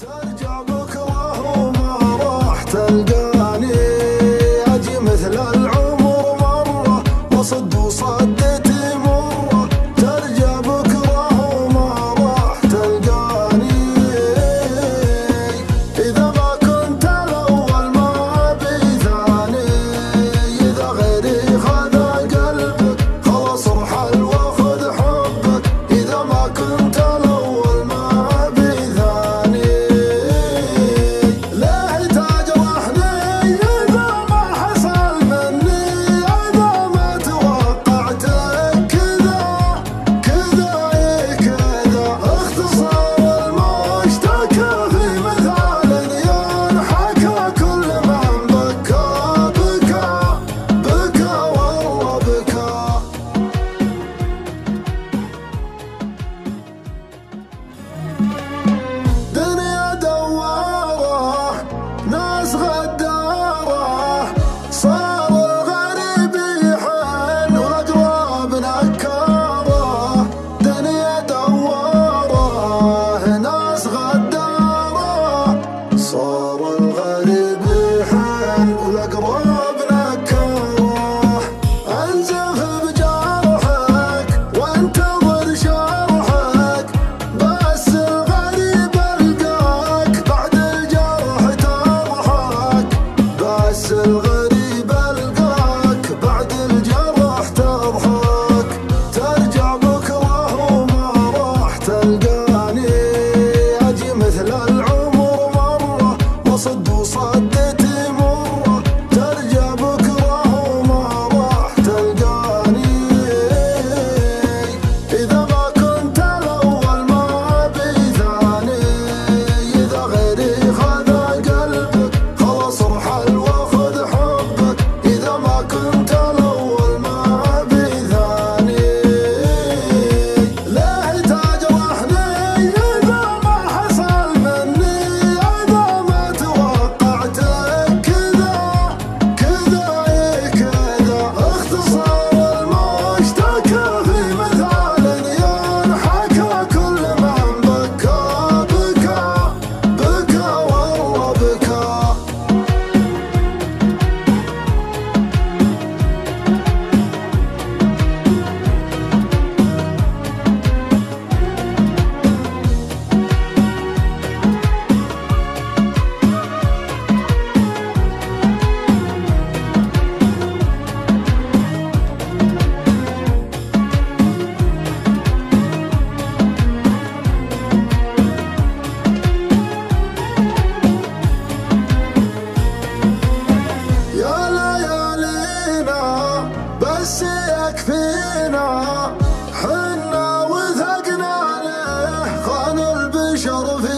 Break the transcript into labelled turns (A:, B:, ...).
A: Tell the job. one should have